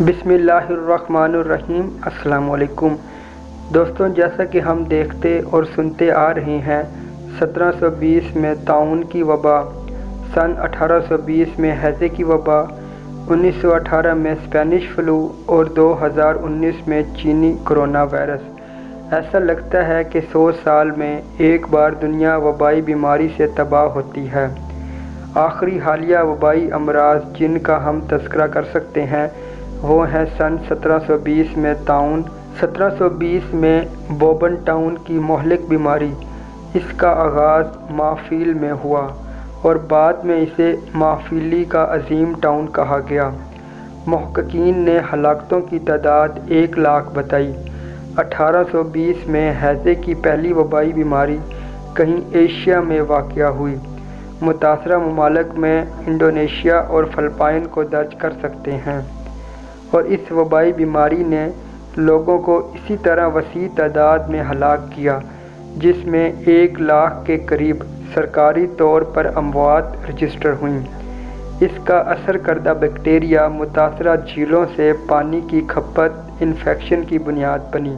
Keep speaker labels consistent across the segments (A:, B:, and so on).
A: بسم اللہ الرحمن الرحیم۔ السلام علیکم۔ دوستوں جیسا کہ ہم دیکھتے اور سنتے آ رہے ہیں، سترہ سو بیس میں تعاون کی وبا، سن اٹھارہ سو بیس میں حیضے کی وبا، انیس سو اٹھارہ میں اسپینش فلو اور دو ہزار انیس میں چینی کرونا وائرس۔ ایسا لگتا ہے کہ سو سال میں ایک بار دنیا وبائی بیماری سے تباہ ہوتی ہے۔ آخری حالیہ وبائی امراض جن کا ہم تذکرہ کر سکتے ہیں وہ ہیں سن سترہ سو بیس میں تعاون سترہ سو بیس میں بوبن ٹاؤن کی مہلک بیماری۔ اس کا آغاز مافیل میں ہوا اور بعد میں اسے مافیلی کا عظیم ٹاؤن کہا گیا۔ محققین نے ہلاکتوں کی تعداد ایک لاکھ بتائی۔ اٹھارہ سو بیس میں حیضے کی پہلی وبائی بیماری کہیں ایشیا میں واقع ہوئی۔ متاثرہ ممالک میں انڈونیشیا اور فلپائن کو درج کر سکتے ہیں۔ اور اس وبائی بیماری نے لوگوں کو اسی طرح وسیع تعداد میں ہلاک کیا، جس میں ایک لاکھ کے قریب سرکاری طور پر اموات رجسٹر ہوئیں۔ اس کا اثر کردہ بیکٹیریا متاثرہ جھیلوں سے پانی کی کھپت، انفیکشن کی بنیاد بنی۔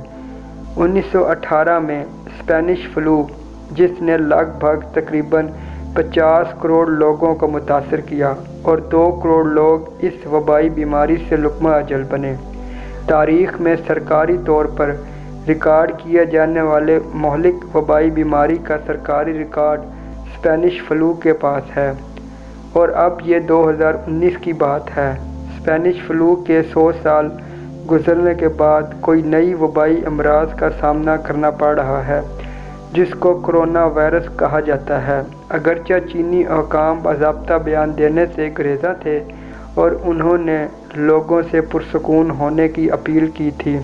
A: انیس سو اٹھارہ میں اسپینش فلو، جس نے لگ بھگ تقریباً پچاس کروڑ لوگوں کو متاثر کیا اور دو کروڑ لوگ اس وبائی بیماری سے لقمہ اجل بنے۔ تاریخ میں سرکاری طور پر ریکارڈ کیا جانے والے مہلک وبائی بیماری کا سرکاری ریکارڈ اسپینش فلو کے پاس ہے۔ اور اب یہ دو ہزار انیس کی بات ہے۔ اسپینش فلو کے سو سال گزرنے کے بعد کوئی نئی وبائی امراض کا سامنا کرنا پڑ رہا ہے۔ جس کو کرونا وائرس کہا جاتا ہے۔ اگرچہ چینی حکام باضابطہ بیان دینے سے گریزاں تھے اور انہوں نے لوگوں سے پرسکون ہونے کی اپیل کی تھی،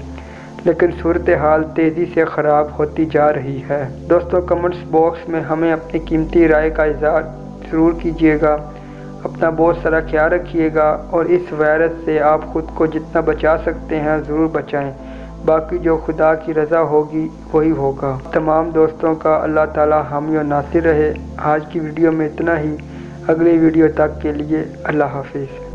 A: لیکن صورتحال تیزی سے خراب ہوتی جا رہی ہے۔ دوستوں کمنٹس باکس میں ہمیں اپنی قیمتی رائے کا اظہار ضرور کیجیے گا۔ اپنا بہت سارا خیال رکھیے گا اور اس وائرس سے آپ خود کو جتنا بچا سکتے ہیں ضرور بچائیں۔ باقی جو خدا کی رضا ہوگی وہی ہوگا۔ تمام دوستوں کا اللہ تعالی حامی و ناصر رہے۔ آج کی ویڈیو میں اتنا ہی۔ اگلی ویڈیو تک کے لیے اللہ حافظ۔